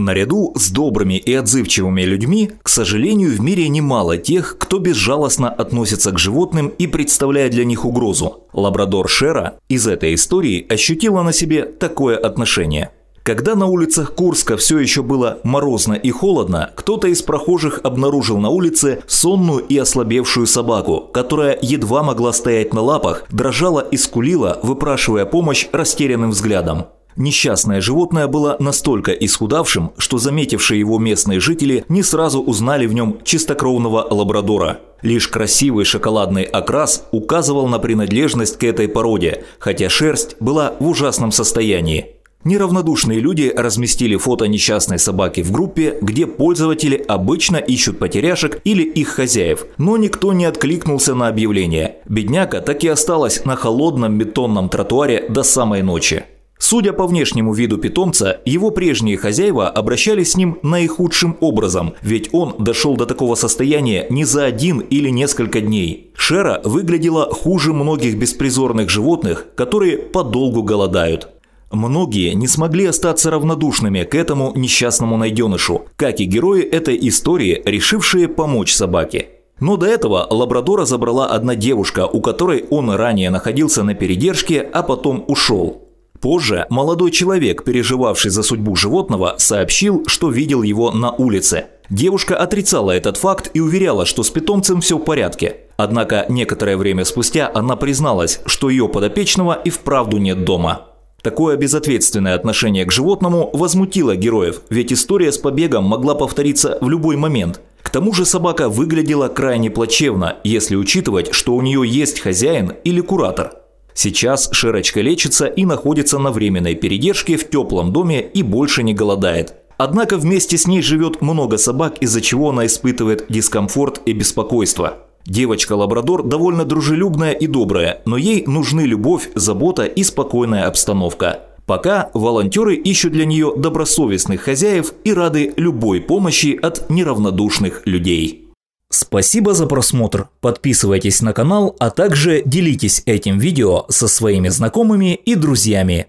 Наряду с добрыми и отзывчивыми людьми, к сожалению, в мире немало тех, кто безжалостно относится к животным и представляет для них угрозу. Лабрадор Шера из этой истории ощутила на себе такое отношение. Когда на улицах Курска все еще было морозно и холодно, кто-то из прохожих обнаружил на улице сонную и ослабевшую собаку, которая едва могла стоять на лапах, дрожала и скулила, выпрашивая помощь растерянным взглядом. Несчастное животное было настолько исхудавшим, что заметившие его местные жители не сразу узнали в нем чистокровного лабрадора. Лишь красивый шоколадный окрас указывал на принадлежность к этой породе, хотя шерсть была в ужасном состоянии. Неравнодушные люди разместили фото несчастной собаки в группе, где пользователи обычно ищут потеряшек или их хозяев, но никто не откликнулся на объявление. Бедняка так и осталась на холодном бетонном тротуаре до самой ночи. Судя по внешнему виду питомца, его прежние хозяева обращались с ним наихудшим образом, ведь он дошел до такого состояния не за один или несколько дней. Шера выглядела хуже многих беспризорных животных, которые подолгу голодают. Многие не смогли остаться равнодушными к этому несчастному найденышу, как и герои этой истории, решившие помочь собаке. Но до этого лабрадора забрала одна девушка, у которой он ранее находился на передержке, а потом ушел. Позже молодой человек, переживавший за судьбу животного, сообщил, что видел его на улице. Девушка отрицала этот факт и уверяла, что с питомцем все в порядке. Однако некоторое время спустя она призналась, что ее подопечного и вправду нет дома. Такое безответственное отношение к животному возмутило героев, ведь история с побегом могла повториться в любой момент. К тому же собака выглядела крайне плачевно, если учитывать, что у нее есть хозяин или куратор – Сейчас Шерочка лечится и находится на временной передержке в теплом доме и больше не голодает. Однако вместе с ней живет много собак, из-за чего она испытывает дискомфорт и беспокойство. Девочка-лабрадор довольно дружелюбная и добрая, но ей нужны любовь, забота и спокойная обстановка. Пока волонтеры ищут для нее добросовестных хозяев и рады любой помощи от неравнодушных людей. Спасибо за просмотр, подписывайтесь на канал, а также делитесь этим видео со своими знакомыми и друзьями.